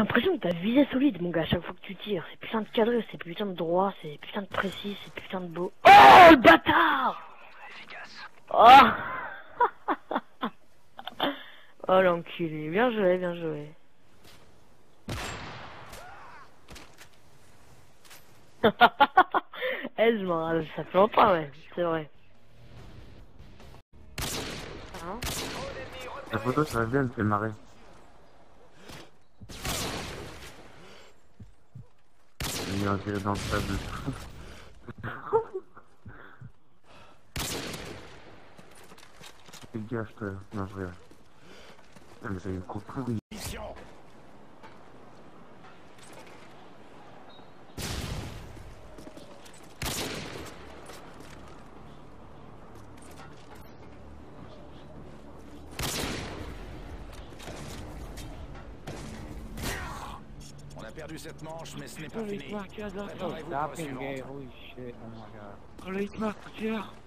l'impression que t'as visé solide, mon gars, à chaque fois que tu tires. C'est putain de cadré, c'est putain de droit, c'est putain de précis, c'est putain de beau. Oh, le bâtard Oh Oh, l'enculé. Bien joué, bien joué. Eh, je m'en ça fait longtemps, ouais, c'est vrai. Hein La photo, ça va bien, elle fait. Il est enterré dans le sable. Dégage, toi. Non, je. Ah, mais c'est une coupe. Perdu cette manche, mais ce n'est pas fini. pour la suivante. oh my god. Yeah.